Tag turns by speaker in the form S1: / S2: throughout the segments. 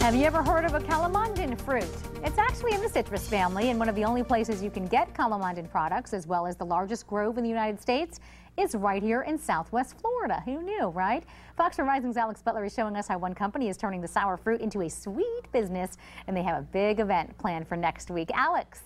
S1: Have you ever heard of a calamondin fruit? It's actually in the citrus family and one of the only places you can get calamondin products as well as the largest grove in the United States is right here in southwest Florida. Who knew, right? Fox 4 Rising's Alex Butler is showing us how one company is turning the sour fruit into a sweet business and they have a big event planned for next week. Alex.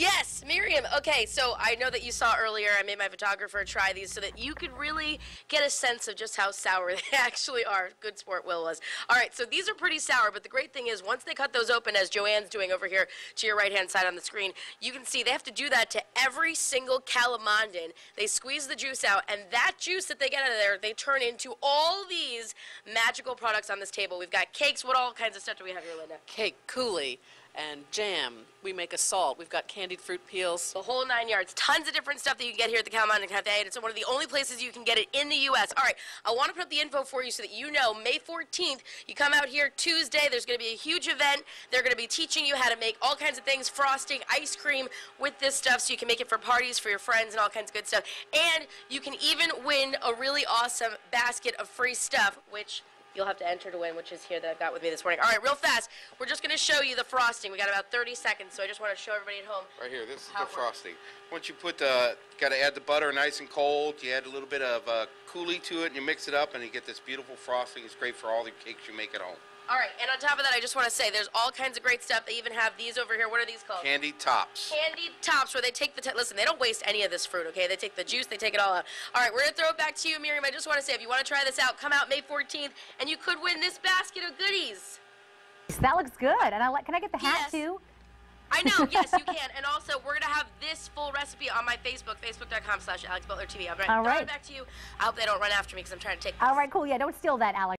S2: Yes, Miriam. Okay, so I know that you saw earlier, I made my photographer try these so that you could really get a sense of just how sour they actually are. Good sport Will was. All right, so these are pretty sour, but the great thing is once they cut those open, as Joanne's doing over here to your right-hand side on the screen, you can see they have to do that to every single calamondin. They squeeze the juice out, and that juice that they get out of there, they turn into all these magical products on this table. We've got cakes. What all kinds of stuff do we have here, Linda?
S3: Cake, coulis, and jam. We make a salt. We've got candied fruit peels.
S2: The whole nine yards. Tons of different stuff that you can get here at the Calamondin Cafe, and it's one of the only places you can get it in the U.S. All right, I want to put up the info for you so that you know May 14th, you come out here Tuesday, there's going to be a huge event. They're going to be teaching you how to make all kinds of things, frosting, ice cream with this stuff so you can make it for parties for your friends and all kinds of good stuff. And you can even win a really awesome basket of free stuff, which You'll have to enter to win, which is here that I've got with me this morning. All right, real fast. We're just going to show you the frosting. We got about 30 seconds, so I just want to show everybody at home.
S4: Right here, this is the frosting. Once you put the, got to add the butter nice and cold. You add a little bit of uh, coulis to it, and you mix it up, and you get this beautiful frosting. It's great for all the cakes you make at home.
S2: All right, and on top of that, I just want to say there's all kinds of great stuff. They even have these over here. What are these called?
S4: Candy tops.
S2: Candy tops, where they take the, t- listen, they don't waste any of this fruit, okay? They take the juice, they take it all out. All right, we're going to throw it back to you, Miriam. I just want to say, if you want to try this out, come out May 14th, and you could win this basket of goodies.
S1: That looks good. And I like, can I get the hat
S2: Yes.
S1: too?
S2: I know, yes, you can. And also, we're going to have this full recipe on my Facebook, facebook.com slash Alex Butler TV. I'm right,
S1: All
S2: throwing
S1: right.
S2: it back to you. I hope they don't run after me because I'm trying to take this.
S1: All right, cool. Yeah, don't steal that, Alex.